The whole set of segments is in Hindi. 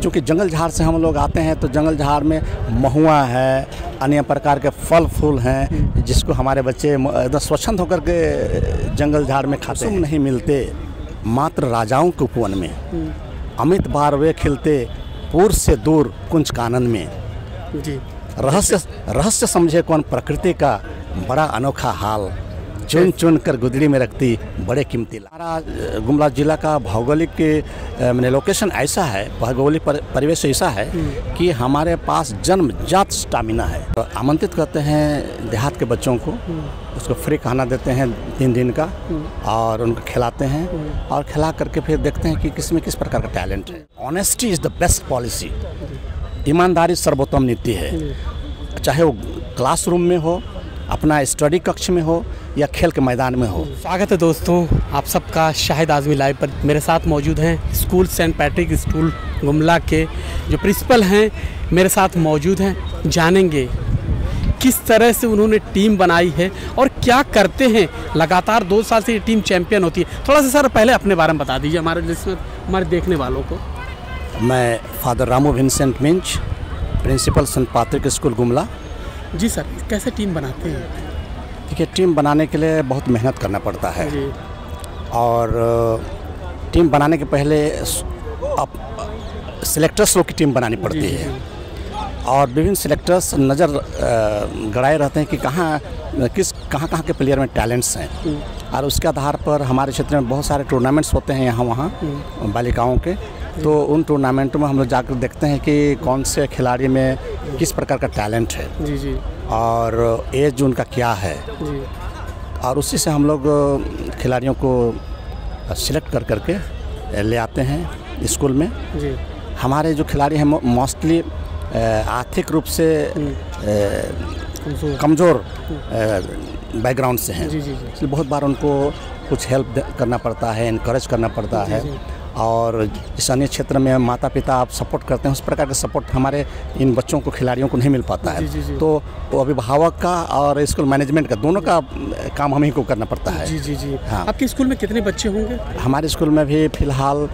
चूँकि जंगल झाड़ से हम लोग आते हैं तो जंगल झाड़ में महुआ है अन्य प्रकार के फल फूल हैं जिसको हमारे बच्चे एकदम स्वच्छंद होकर के जंगल झाड़ में खाते हैं। नहीं मिलते मात्र राजाओं के उपवन में। अमित बार वे खिलते पूर्व से दूर कुंज कानन में। जी। रहस्य रहस्य समझे कौन प्रकृति का बड़ा अनोखा हाल। चुन चुन कर गुदड़ी में रखती बड़े कीमती हमारा गुमला जिला का भौगोलिक मैंने लोकेशन ऐसा है भौगोलिक पर- परिवेश ऐसा है कि हमारे पास जन्मजात स्टामिना है। तो आमंत्रित करते हैं देहात के बच्चों को उसको फ्री खाना देते हैं तीन दिन का और उनको खिलाते हैं और खिला करके फिर देखते हैं कि किसमें किस प्रकार का टैलेंट है। Honesty is the best policy ईमानदारी सर्वोत्तम नीति है। चाहे वो क्लासरूम में हो अपना स्टडी कक्ष में हो या खेल के मैदान में हो। स्वागत है दोस्तों आप सबका शाहिद आज़मी लाइव पर मेरे साथ मौजूद हैं school Saint Patrick school Gumla के जो प्रिंसिपल हैं मेरे साथ मौजूद हैं जानेंगे किस तरह से उन्होंने टीम बनाई है और क्या करते हैं। लगातार दो साल से ये टीम चैंपियन होती है। थोड़ा सा सर पहले अपने बारे में बता दीजिए हमारे लिसनर हमारे देखने वालों को। मैं Father Ramu Vincent Minj principal Saint Patrick school Gumla. जी सर कैसे टीम बनाते हैं? देखिए टीम बनाने के लिए बहुत मेहनत करना पड़ता है। जी। और टीम बनाने के पहले स- सिलेक्टर्स लोग की टीम बनानी पड़ती जी, है। और विभिन्न सिलेक्टर्स नज़र गड़ाए रहते हैं कि कहाँ किस कहाँ कहाँ के प्लेयर में टैलेंट्स हैं। और उसके आधार पर हमारे क्षेत्र में बहुत सारे टूर्नामेंट्स होते हैं यहाँ वहाँ बालिकाओं के। तो उन टूर्नामेंटों में हम लोग जाकर देखते हैं कि कौन से खिलाड़ी में किस प्रकार का टैलेंट है? जी जी। और एज उनका क्या है? जी। और उसी से हम लोग खिलाड़ियों को सिलेक्ट कर करके ले आते हैं स्कूल में। जी। हमारे जो खिलाड़ी हैं मोस्टली आर्थिक रूप से कमज़ोर। बैकग्राउंड से हैं। जी जी जी। इसलिए बहुत बार उनको कुछ हेल्प करना पड़ता है इनक्रेज करना पड़ता है। जी। और जिस अन्य क्षेत्र में माता पिता आप सपोर्ट करते हैं उस प्रकार का सपोर्ट हमारे इन बच्चों को खिलाड़ियों को नहीं मिल पाता है। जी, जी, जी। तो वो अभिभावक का और स्कूल मैनेजमेंट का दोनों का काम हम ही को करना पड़ता है। जी जी जी। हाँ। आपके स्कूल में कितने बच्चे होंगे? हमारे स्कूल में भी फ़िलहाल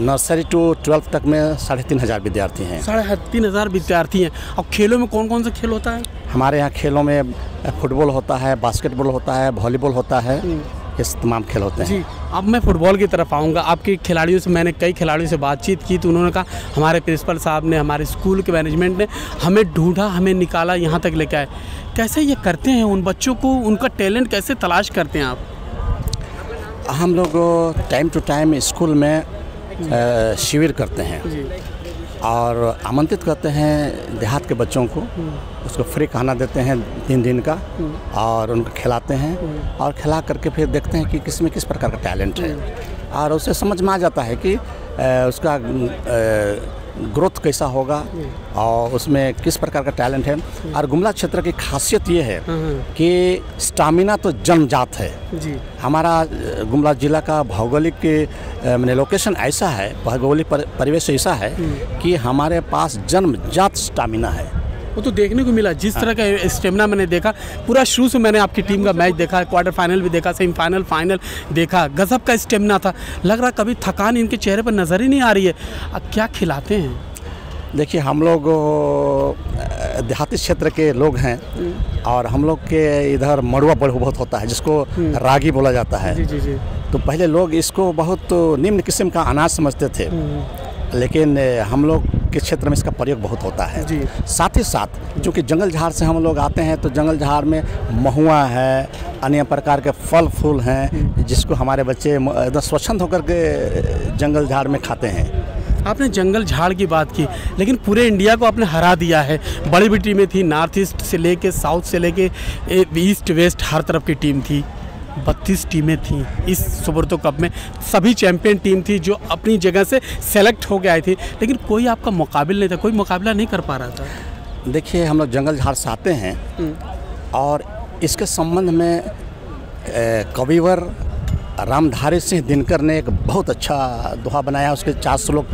नर्सरी टू ट्वेल्थ तक में साढ़े तीन हज़ार विद्यार्थी हैं। साढ़े तीन हज़ार विद्यार्थी हैं। और खेलों में कौन कौन सा खेल होता है? हमारे यहाँ खेलों में फुटबॉल होता है बास्केटबॉल होता है वॉलीबॉल होता है। ये तमाम खेल होते हैं। जी अब मैं फुटबॉल की तरफ़ आऊँगा। आपके खिलाड़ियों से मैंने कई खिलाड़ियों से बातचीत की तो उन्होंने कहा हमारे प्रिंसिपल साहब ने हमारे स्कूल के मैनेजमेंट ने हमें ढूंढा हमें निकाला यहाँ तक लेके आए। कैसे ये करते हैं उन बच्चों को उनका टैलेंट कैसे तलाश करते हैं आप? हम लोग टाइम टू टाइम स्कूल में शिविर करते हैं। और आमंत्रित करते हैं देहात के बच्चों को। उसको फ्री खाना देते हैं तीन दिन का और उनको खिलाते हैं और खिला करके फिर देखते हैं कि किसमें किस प्रकार का टैलेंट है। और उसे समझ में आ जाता है कि उसका ग्रोथ कैसा होगा और उसमें किस प्रकार का टैलेंट है? और गुमला क्षेत्र की खासियत ये है कि स्टामिना तो जनजात है। जी। हमारा गुमला जिला का भौगोलिक मैंने लोकेशन ऐसा है भौगोलिक परिवेश ऐसा है कि हमारे पास जन्मजात स्टामिना है। वो तो देखने को मिला। जिस तरह का स्टेमिना मैंने देखा पूरा शुरू से मैंने आपकी टीम का मैच देखा क्वार्टर फाइनल भी देखा सेमीफाइनल फाइनल देखा। गजब का स्टेमिना था। लग रहा कभी थकान इनके चेहरे पर नज़र ही नहीं आ रही है। अब क्या खिलाते हैं? देखिए हम लोग देहाती क्षेत्र के लोग हैं और हम लोग के इधर मड़ुआ बड़ बहुत होता है जिसको रागी बोला जाता है। जी जी जी। तो पहले लोग इसको बहुत निम्न किस्म का अनाज समझते थे। लेकिन हम लोग के क्षेत्र में इसका प्रयोग बहुत होता है। जी। साथ ही साथ जो कि जंगल झाड़ से हम लोग आते हैं तो जंगल झाड़ में महुआ है अन्य प्रकार के फल फूल हैं जिसको हमारे बच्चे एकदम स्वच्छंद होकर के जंगल झाड़ में खाते हैं। आपने जंगल झाड़ की बात की लेकिन पूरे इंडिया को आपने हरा दिया है। बड़ी बड़ी टीमें थी नॉर्थ ईस्ट से लेके साउथ से लेके ईस्ट वेस्ट हर तरफ़ की टीम थी। बत्तीस टीमें थीं। इस सुब्रतो कप में सभी चैंपियन टीम थी जो अपनी जगह से सेलेक्ट हो के आई थी। लेकिन कोई आपका मुकाबिल नहीं था कोई मुकाबला नहीं कर पा रहा था। देखिए हम लोग जंगल झाड़ से आते हैं और इसके संबंध में कविवर रामधारी सिंह दिनकर ने एक बहुत अच्छा दोहा बनाया। उसके चार श्लोक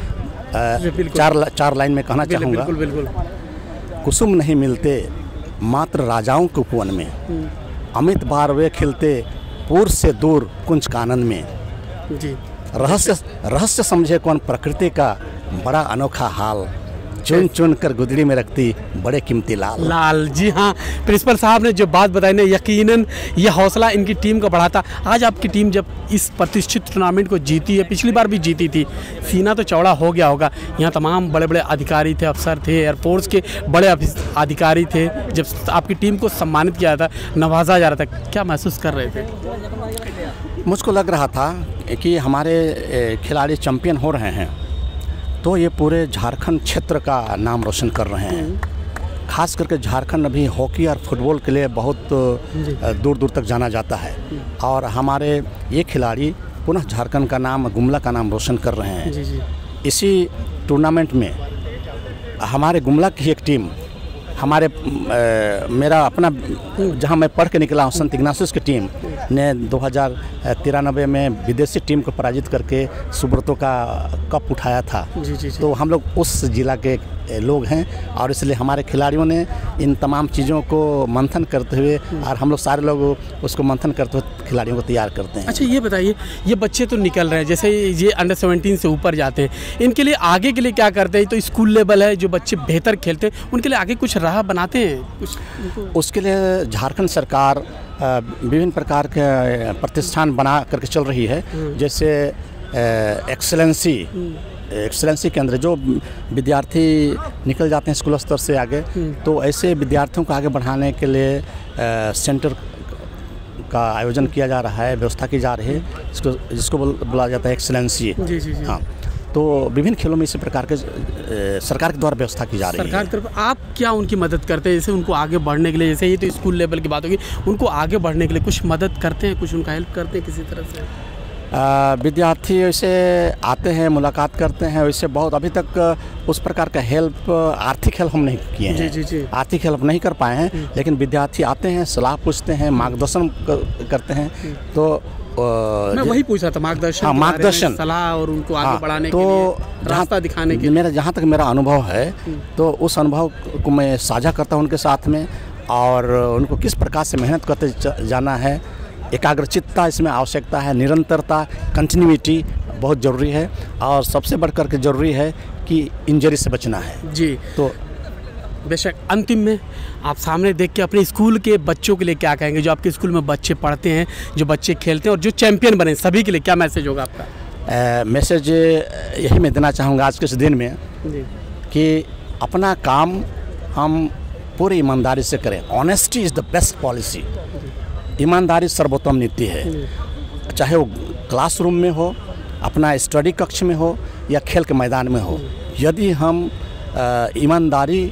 चार चार लाइन में कहना चाहूँगा। बिल्कुल बिल्कुल। कुसुम नहीं मिलते मात्र राजाओं के उपवन में। अमित बार वे खिलते पूर्व से दूर कुंज कानन में। जी। रहस्य रहस्य समझे कौन प्रकृति का बड़ा अनोखा हाल। चुन चुन कर गुदड़ी में रखती बड़े कीमती लाल। लाल जी हाँ। प्रिंसिपल साहब ने जो बात बताई ना यकीनन ये हौसला इनकी टीम का बढ़ाता। आज आपकी टीम जब इस प्रतिष्ठित टूर्नामेंट को जीती है पिछली बार भी जीती थी सीना तो चौड़ा हो गया होगा। यहाँ तमाम बड़े बड़े अधिकारी थे अफसर थे एयरफोर्स के बड़े अधिकारी थे जब आपकी टीम को सम्मानित किया था नवाजा जा रहा था क्या महसूस कर रहे थे? मुझको लग रहा था कि हमारे खिलाड़ी चैंपियन हो रहे हैं। तो ये पूरे झारखंड क्षेत्र का नाम रोशन कर रहे हैं। खास करके झारखंड अभी हॉकी और फुटबॉल के लिए बहुत दूर दूर तक जाना जाता है। और हमारे ये खिलाड़ी पुनः झारखंड का नाम गुमला का नाम रोशन कर रहे हैं। जी जी। इसी टूर्नामेंट में हमारे गुमला की एक टीम हमारे ए, मेरा अपना जहाँ मैं पढ़ के निकला हूँ संत इग्नासिस की टीम ने दो हज़ार तिरानबे में विदेशी टीम को पराजित करके सुब्रतों का कप उठाया था। जी जी जी। तो हम लोग उस जिला के लोग हैं और इसलिए हमारे खिलाड़ियों ने इन तमाम चीज़ों को मंथन करते हुए और हम लोग सारे लोग उसको मंथन करते हुए खिलाड़ियों को तैयार करते हैं। अच्छा ये बताइए ये बच्चे तो निकल रहे हैं जैसे ये अंडर सेवनटीन से ऊपर जाते हैं इनके लिए आगे के लिए क्या करते हैं? तो स्कूल लेवल है जो बच्चे बेहतर खेलते हैं उनके लिए आगे कुछ राह बनाते हैं? उसके लिए झारखंड सरकार विभिन्न प्रकार के प्रतिष्ठान बना करके चल रही है जैसे एक्सलेंसी एक्सलेंसी केंद्र जो विद्यार्थी निकल जाते हैं स्कूल स्तर से आगे तो ऐसे विद्यार्थियों को आगे बढ़ाने के लिए सेंटर का आयोजन किया जा रहा है व्यवस्था की जा रही है इसको जिसको बोल- जाता है एक्सलेंसी। जी जी जी। हाँ। तो विभिन्न खेलों में इसी प्रकार के सरकार के द्वारा व्यवस्था की जा रही है। सरकार की तरफ़ आप क्या उनकी मदद करते हैं? जैसे उनको आगे बढ़ने के लिए जैसे ये तो स्कूल लेवल की बात होगी उनको आगे बढ़ने के लिए कुछ मदद करते हैं कुछ उनका हेल्प करते हैं किसी तरह से? विद्यार्थी वैसे आते हैं मुलाकात करते हैं वैसे बहुत अभी तक उस प्रकार का हेल्प आर्थिक हेल्प हम नहीं किए हैं। जी जी। आर्थिक हेल्प नहीं कर पाए हैं लेकिन विद्यार्थी आते हैं सलाह पूछते हैं मार्गदर्शन करते हैं तो मैं वही पूछ रहा था मार्गदर्शन हाँ, मार्गदर्शन। सलाह और उनको आगे हाँ, बढ़ाने तो के लिए रास्ता दिखाने के मेरा जहाँ तक मेरा अनुभव है तो उस अनुभव को मैं साझा करता हूँ उनके साथ में और उनको किस प्रकार से मेहनत करते जाना है एकाग्रचित्ता इसमें आवश्यकता है निरंतरता कंटिन्यूटी बहुत ज़रूरी है और सबसे बढ़ कर के ज़रूरी है कि इंजरी से बचना है। जी। तो बेशक अंतिम में आप सामने देख के अपने स्कूल के बच्चों के लिए क्या कहेंगे जो आपके स्कूल में बच्चे पढ़ते हैं जो बच्चे खेलते हैं और जो चैंपियन बने सभी के लिए क्या मैसेज होगा आपका? मैसेज यही मैं देना चाहूँगा आज के इस दिन में जी। कि अपना काम हम पूरी ईमानदारी से करें। Honesty is the best policy ईमानदारी सर्वोत्तम नीति है। चाहे वो क्लासरूम में हो अपना स्टडी कक्ष में हो या खेल के मैदान में हो। यदि हम ईमानदारी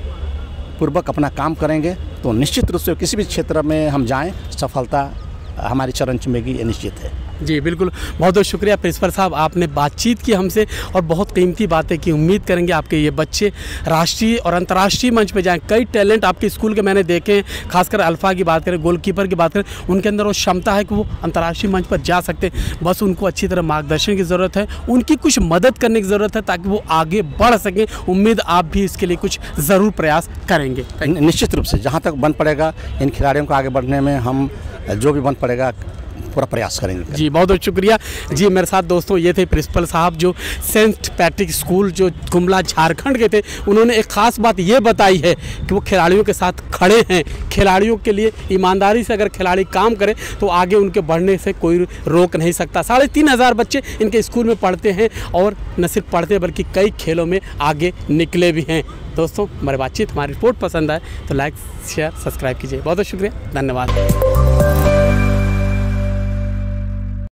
पूर्वक अपना काम करेंगे तो निश्चित रूप से किसी भी क्षेत्र में हम जाएँ सफलता हमारी चरण चुमेगी ये निश्चित है। जी, बिल्कुल। बहुत बहुत शुक्रिया प्रिंसिपल साहब, आपने बातचीत की हमसे और बहुत कीमती बातें की। उम्मीद करेंगे आपके ये बच्चे राष्ट्रीय और अंतर्राष्ट्रीय मंच पे जाएँ। कई टैलेंट आपके स्कूल के मैंने देखे हैं, खासकर अल्फ़ा की बात करें, गोलकीपर की बात करें, उनके अंदर वो क्षमता है कि वो अंतर्राष्ट्रीय मंच पर जा सकते हैं। बस उनको अच्छी तरह मार्गदर्शन की ज़रूरत है, उनकी कुछ मदद करने की ज़रूरत है ताकि वो आगे बढ़ सकें। उम्मीद आप भी इसके लिए कुछ ज़रूर प्रयास करेंगे। निश्चित रूप से जहाँ तक बन पड़ेगा, इन खिलाड़ियों को आगे बढ़ने में हम, जो भी बन पड़ेगा पूरा प्रयास करेंगे। जी, बहुत बहुत शुक्रिया। जी, मेरे साथ दोस्तों, ये थे प्रिंसिपल साहब जो सेंट पैट्रिक स्कूल, जो गुमला झारखंड के थे, उन्होंने एक ख़ास बात ये बताई है कि वो खिलाड़ियों के साथ खड़े हैं। खिलाड़ियों के लिए ईमानदारी से अगर खिलाड़ी काम करें तो आगे उनके बढ़ने से कोई रोक नहीं सकता। साढ़े तीन हज़ार बच्चे इनके स्कूल में पढ़ते हैं, और न सिर्फ़ पढ़ते बल्कि कई खेलों में आगे निकले भी हैं। दोस्तों, हमारी बातचीत, हमारी रिपोर्ट पसंद आए तो लाइक शेयर सब्सक्राइब कीजिए। बहुत बहुत शुक्रिया। धन्यवाद।